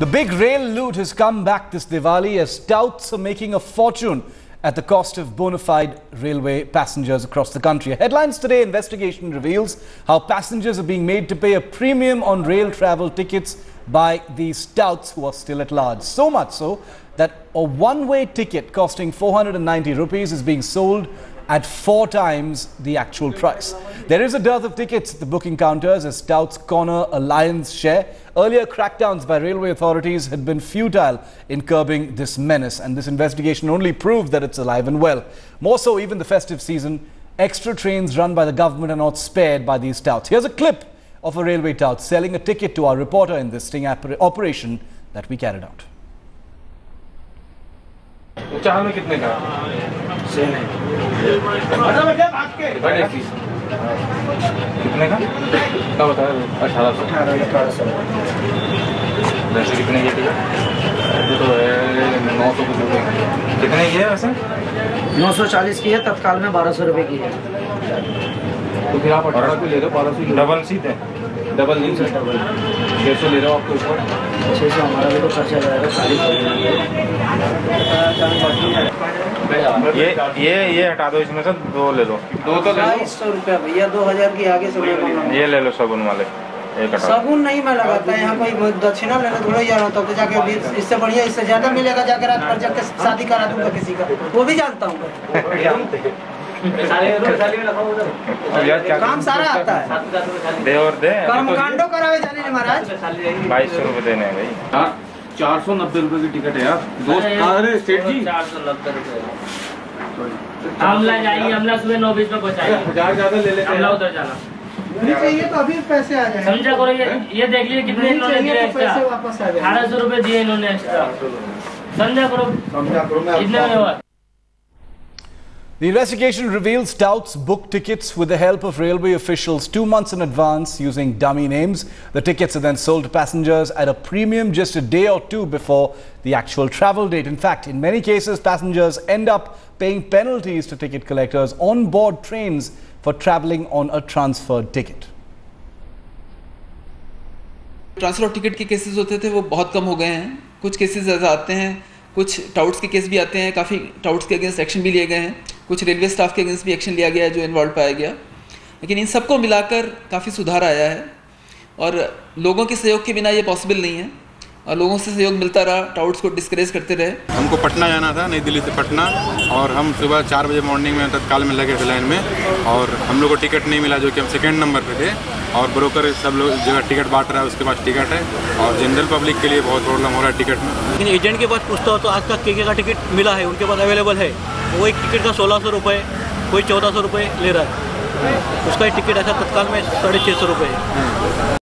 The big rail loot has come back this Diwali as touts are making a fortune at the cost of bona fide railway passengers across the country. Headlines today investigation reveals how passengers are being made to pay a premium on rail travel tickets by these touts who are still at large. So much so that a one-way ticket costing 490 rupees is being sold at four times the actual price. There is a dearth of tickets at the booking counters as touts corner a lion's share. Earlier crackdowns by railway authorities had been futile in curbing this menace and this investigation only proved that it's alive and well. More so even the festive season, extra trains run by the government are not spared by these touts. Here's a clip of a railway tout selling a ticket to our reporter in this sting operation that we carried out. में कितने का। Same है कितने का? क्या बता रहे अठारह सौ। अठारह सौ। वैसे कितने की थी? तो है नौ सौ कुछ रुपये कितने की है वैसे? नौ सौ चालीस की है तत्काल में बारह सौ रुपये की है। तो फिर आप अठारह को ले रहे हो बारह सौ डबल सीट है। डबल नहीं सर। डबल। छः सौ ले रहे हो आपके ऊपर। छः सौ हमारा भी तो खर्चा जाएगा सारी ये ये ये हटा दो इसमें से दो ले लो। दो तो ले लो। बाईस सौ रुपया भैया दो हज़ार की आगे से ये ले लो सगुन वाले एक सगुन नहीं मैं लगाता यहाँ कोई दक्षिणा लेने थोड़ा जा रहा हूँ तो जाके इससे बढ़िया इससे ज़्यादा मिलेगा जाके रात भर जाके शादी करा दूँगा किसी का। वो भी जानता हूँ। काम सारा आता है दे और दे कर्मकांडो करावे जाने ने महाराज बाईस सौ रुपये देने हैं भाई हाँ चार सौ नब्बे रुपए की टिकट है यार दोस्त अरे सेठ जी चार सौ नब्बे रुपए हमला जाइए हमला सुबह नौ बजे में पहुंचाइए हज़ार ज़्यादा ले लेते हमला हैं उधर जाना नहीं चाहिए तो अभी पैसे आ जाएँगे समझा करो ये ये देख लीजिए कितने इन्होंने दिए एक्स्ट्रा वापस आ जाएँगे अठारह सौ रुपए दिए इन्होंने एक्स्ट्रा समझा करो कितने में हुआ The investigation reveals touts booked tickets with the help of railway officials two months in advance using dummy names. The tickets are then sold to passengers at a premium just a day or two before the actual travel date. In fact, in many cases, passengers end up paying penalties to ticket collectors on board trains for traveling on a transferred ticket. Transfer of ticket के cases होते थे वो बहुत कम हो गए हैं कुछ cases ऐसा आते हैं कुछ टाउट्स के केस भी आते हैं काफ़ी टाउट्स के अगेंस्ट एक्शन भी लिए गए हैं कुछ रेलवे स्टाफ के अगेंस्ट भी एक्शन लिया गया, जो इन्वॉल्व पाया गया। लेकिन इन सबको मिलाकर काफ़ी सुधार आया है। और लोगों के सहयोग के बिना ये पॉसिबल नहीं है। और लोगों से सहयोग मिलता रहा टाउट्स को डिस्करेज करते रहे। हमको पटना जाना था, नई दिल्ली से पटना, और हम सुबह चार बजे मॉर्निंग में, तत्काल में लगे थे लाइन में, और हम लोग को टिकट नहीं मिला, जो कि हम सेकेंड नंबर पे थे। और ब्रोकर सब लोग जो टिकट बांट रहा है, उसके पास टिकट है। और जनरल पब्लिक के लिए बहुत प्रॉब्लम हो रहा है टिकट में। लेकिन एजेंट के पास पूछता हो तो आज का के का टिकट मिला है? उनके पास अवेलेबल है। वो एक टिकट का सोलह सौ रुपये, कोई चौदह सौ रुपये ले रहा है। उसका ही टिकट ऐसा तत्काल में साढ़े छः सौ रुपये है।